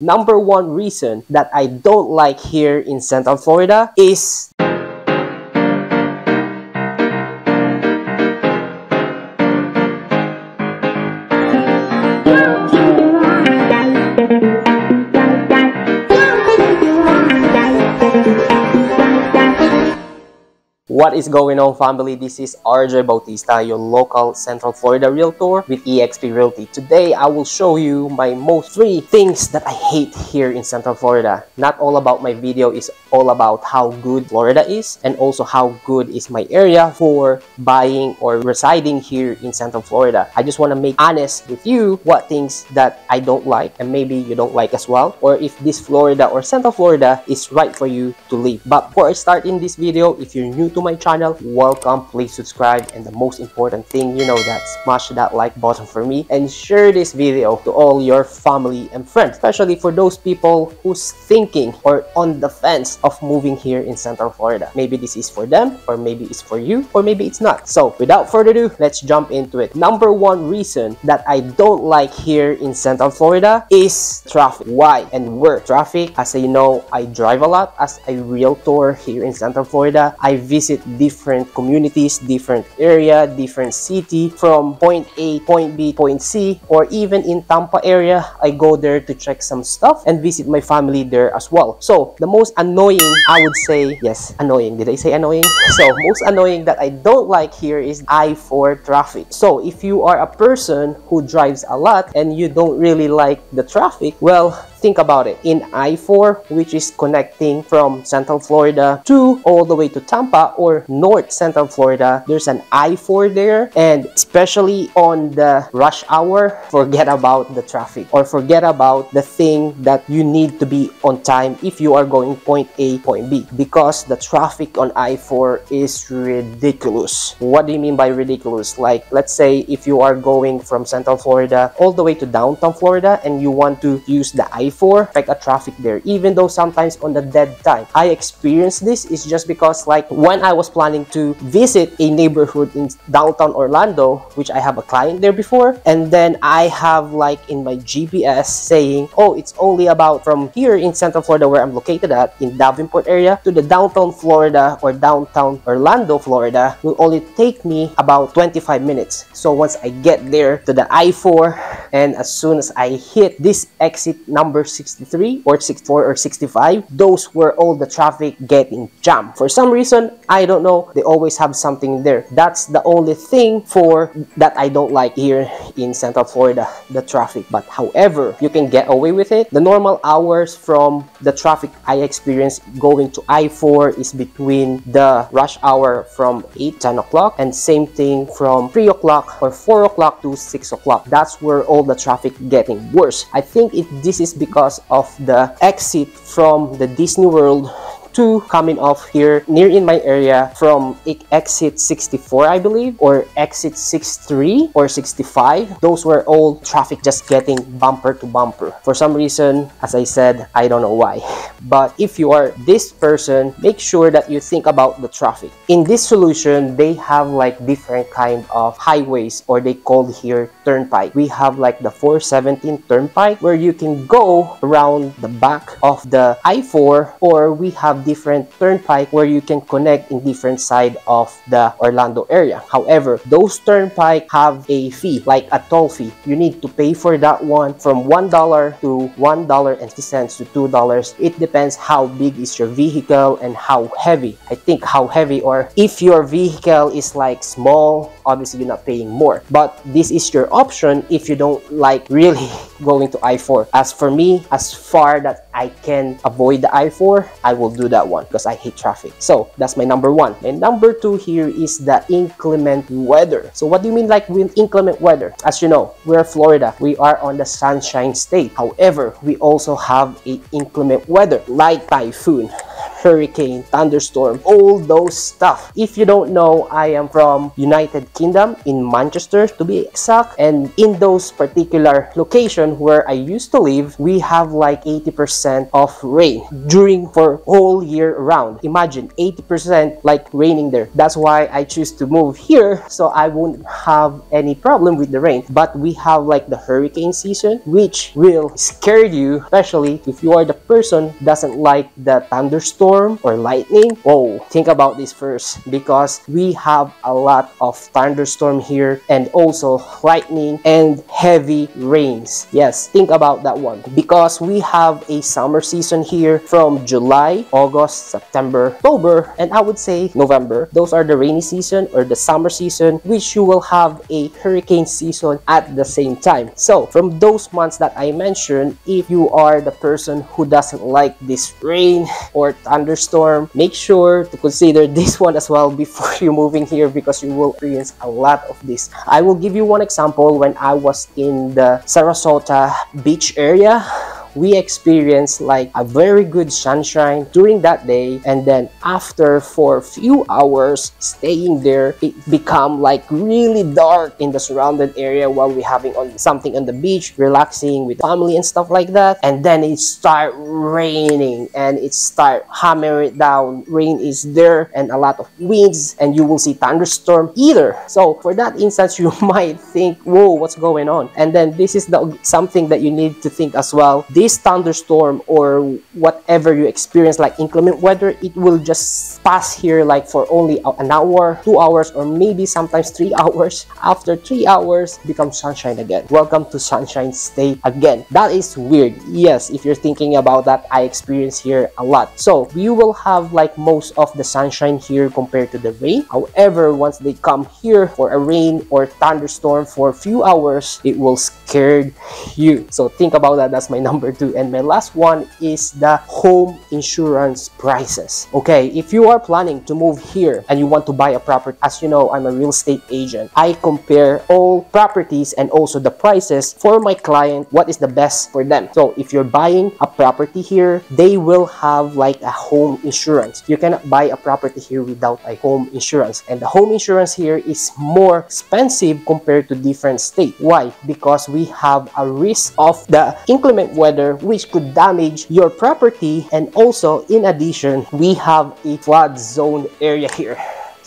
Number one reason that I don't like here in Central Florida is What is going on family? This is RJ Bautista, your local Central Florida realtor with eXp Realty. Today, I will show you my most three things that I hate here in Central Florida. Not all about my video is all about how good Florida is and also how good is my area for buying or residing here in Central Florida. I just want to make honest with you what things that I don't like and maybe you don't like as well or if this Florida or Central Florida is right for you to live. But before I start in this video, if you're new to to channel, welcome, please subscribe, and the most important thing, you know that, smash that like button for me and share this video to all your family and friends, especially for those people who's thinking or on the fence of moving here in Central Florida. Maybe this is for them, or maybe it's for you, or maybe it's not. So without further ado, let's jump into it. Number one reason that I don't like here in Central Florida is traffic. Why and where? Traffic, as you know, I drive a lot as a realtor here in Central Florida. I visit visit different communities, different area, different city from point A, point B, point C, or even in Tampa area, I go there to check some stuff and visit my family there as well. So the most annoying, I would say, yes, annoying. Did I say annoying? So most annoying that I don't like here is I-4 traffic. So if you are a person who drives a lot and you don't really like the traffic, well, think about it. In I-4 which is connecting from Central Florida to all the way to Tampa or North Central Florida there's an I-4 there. And especially on the rush hour forget about the traffic or forget about the thing that you need to be on time if you are going point A point B because the traffic on I-4 is ridiculous. What do you mean by ridiculous? Like let's say if you are going from Central Florida all the way to downtown Florida and you want to use the I before affect a traffic there. Even though sometimes on the dead time i experienced this is just because like when i was planning to visit a neighborhood in downtown orlando which i have a client there before and then i have like in my gps saying oh it's only about from here in central florida where i'm located at in davenport area to the downtown florida or downtown orlando florida will only take me about 25 minutes. So once i get there to the i4 and as soon as i hit this exit number number 63 or 64 or 65 those were all the traffic getting jammed. For some reason i don't know they always have something there. That's the only thing for that i don't like here in central florida the traffic. But however you can get away with it. The normal hours from the traffic i experience going to i4 is between the rush hour from 8 10 o'clock and same thing from 3 o'clock or 4 o'clock to 6 o'clock. That's where all the traffic getting worse. I think it this is because of the exit from the Disney World two coming off here near in my area from exit 64 I believe or exit 63 or 65 those were all traffic just getting bumper to bumper. For some reason as I said I don't know why. But if you are this person make sure that you think about the traffic. In this solution they have like different kind of highways or they called here turnpike. We have like the 417 turnpike where you can go around the back of the I-4 or we have different turnpike where you can connect in different side of the Orlando area. However, those turnpike have a fee, like a toll fee. You need to pay for that one from $1 to $1.50 to $2. It depends how big is your vehicle and how heavy. I think how heavy or if your vehicle is like small, obviously you're not paying more. But this is your option if you don't like really going to I-4. As for me, as far that I can avoid the I-4, I will do that one because I hate traffic. So that's my number one. And number two here is the inclement weather. So what do you mean like with inclement weather? As you know, we're Florida. We are on the sunshine state. However, we also have a inclement weather like typhoon hurricane, thunderstorm, all those stuff. If you don't know, I am from United Kingdom in Manchester to be exact. And in those particular location where I used to live, we have like 80% of rain during for whole year round. Imagine 80% like raining there. That's why I choose to move here so I won't have any problem with the rain. But we have like the hurricane season which will scare you especially if you are the person doesn't like the thunderstorm or lightning. Oh, think about this first because we have a lot of thunderstorm here and also lightning and heavy rains. Yes, think about that one because we have a summer season here from July, August, September, October, and I would say November. Those are the rainy season or the summer season which you will have a hurricane season at the same time. So from those months that I mentioned, if you are the person who doesn't like this rain or thunderstorm, make sure to consider this one as well before you moving here because you will experience a lot of this. I will give you one example when I was in the Sarasota beach area we experienced like a very good sunshine during that day and then after for a few hours staying there it become like really dark in the surrounded area while we having on something on the beach relaxing with family and stuff like that. And then it start raining and it start hammering down. Rain is there and a lot of winds and you will see thunderstorm either. So for that instance you might think whoa what's going on? And then this is the something that you need to think as well. This thunderstorm or whatever you experience like inclement weather it will just pass here like for only an hour two hours or maybe sometimes three hours. After three hours become sunshine again. Welcome to sunshine state again. That is weird. Yes if you're thinking about that i experience here a lot. So you will have like most of the sunshine here compared to the rain. However once they come here for a rain or thunderstorm for a few hours it will scare you. So think about that. That's my number two. And my last one is the home insurance prices. Okay if you are planning to move here and you want to buy a property as you know i'm a real estate agent i compare all properties and also the prices for my client what is the best for them. So if you're buying a property here they will have like a home insurance. You cannot buy a property here without a home insurance. And the home insurance here is more expensive compared to different state. Why? Because we have a risk of the inclement weather which could damage your property. And also in addition we have a flood zone area here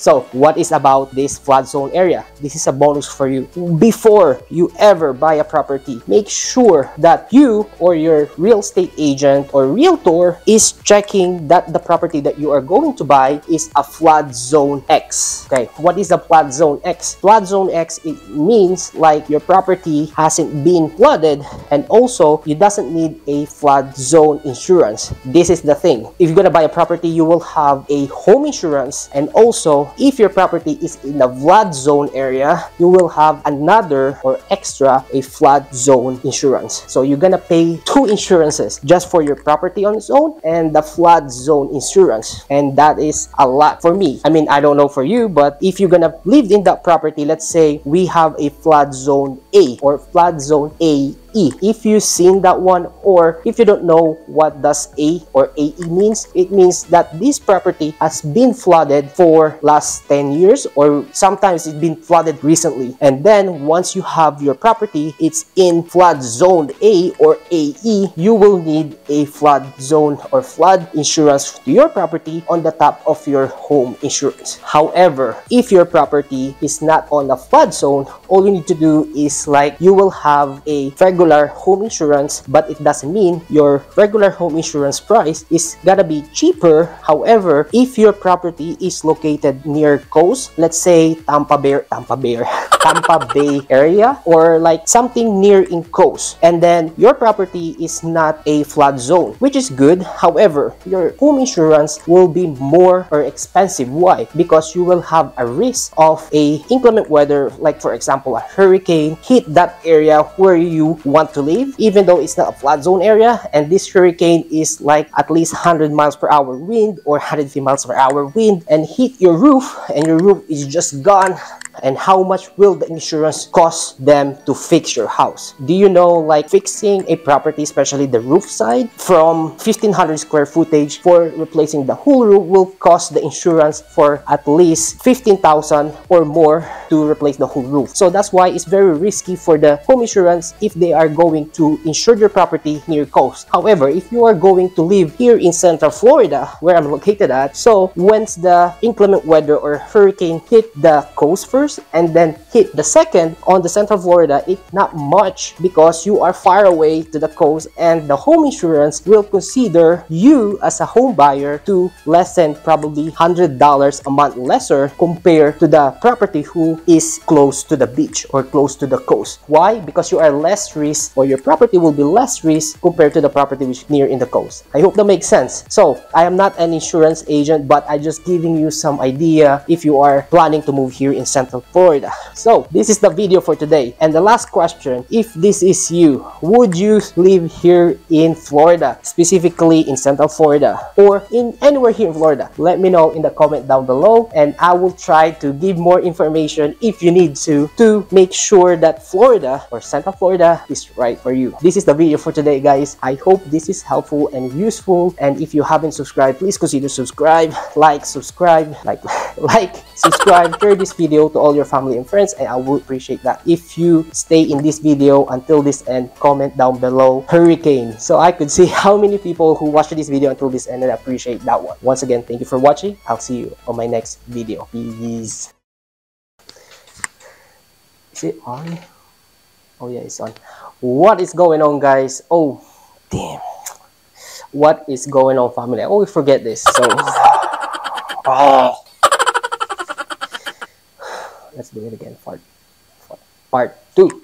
so what is about this flood zone area? This is a bonus for you. Before you ever buy a property, make sure that you or your real estate agent or realtor is checking that the property that you are going to buy is a flood zone X. Okay, what is a flood zone X? Flood zone X, it means like your property hasn't been flooded and also you doesn't need a flood zone insurance. This is the thing. If you're gonna buy a property, you will have a home insurance and also if your property is in the flood zone area, you will have another or extra a flood zone insurance. So you're gonna pay two insurances just for your property on its own and the flood zone insurance. And that is a lot for me. I mean, I don't know for you, but if you're gonna live in that property, let's say we have a flood zone A or flood zone A If you've seen that one or if you don't know what does A or AE means, it means that this property has been flooded for last 10 years or sometimes it's been flooded recently. And then once you have your property, it's in flood zone A or AE, you will need a flood zone or flood insurance to your property on the top of your home insurance. However, if your property is not on a flood zone, all you need to do is like you will have a regular home insurance but it doesn't mean your regular home insurance price is gonna be cheaper. However if your property is located near coast let's say Tampa Bay Tampa Bay Tampa Bay area or like something near in coast and then your property is not a flood zone which is good. However your home insurance will be more or expensive. Why? Because you will have a risk of a inclement weather like for example a hurricane hit that area where you want to live even though it's not a flood zone area. And this hurricane is like at least 100 miles per hour wind or 150 miles per hour wind. And hit your roof and your roof is just gone and how much will the insurance cost them to fix your house. Do you know like fixing a property, especially the roof side, from 1500 square footage for replacing the whole roof will cost the insurance for at least 15,000 or more to replace the whole roof. So that's why it's very risky for the home insurance if they are going to insure your property near coast. However, if you are going to live here in Central Florida, where I'm located at, so once the inclement weather or hurricane hit the coast first and then hit the second on the Central Florida, it's not much because you are far away to the coast and the home insurance will consider you as a home buyer to less than probably $100 a month lesser compared to the property who is close to the beach or close to the coast. Why? Because you are less risk or your property will be less risk compared to the property which near in the coast. I hope that makes sense. So I am not an insurance agent but I just giving you some idea if you are planning to move here in Central Florida. So this is the video for today. And the last question, if this is you, would you live here in Florida, specifically in Central Florida or in anywhere here in Florida? Let me know in the comment down below and I will try to give more information if you need to to make sure that Florida or Central Florida is right for you. This is the video for today guys. I hope this is helpful and useful and if you haven't subscribed please consider subscribe, like, subscribe, like, like, subscribe, share this video to all your family and friends and I would appreciate that. If you stay in this video until this end, comment down below hurricane so I could see how many people who watched this video until this end and I appreciate that one. Once again, thank you for watching. I'll see you on my next video. Peace. Is it on? Oh yeah, it's on. What is going on guys? Oh, damn. What is going on family? I always forget this. So, oh. Let's do it again. Part, part two.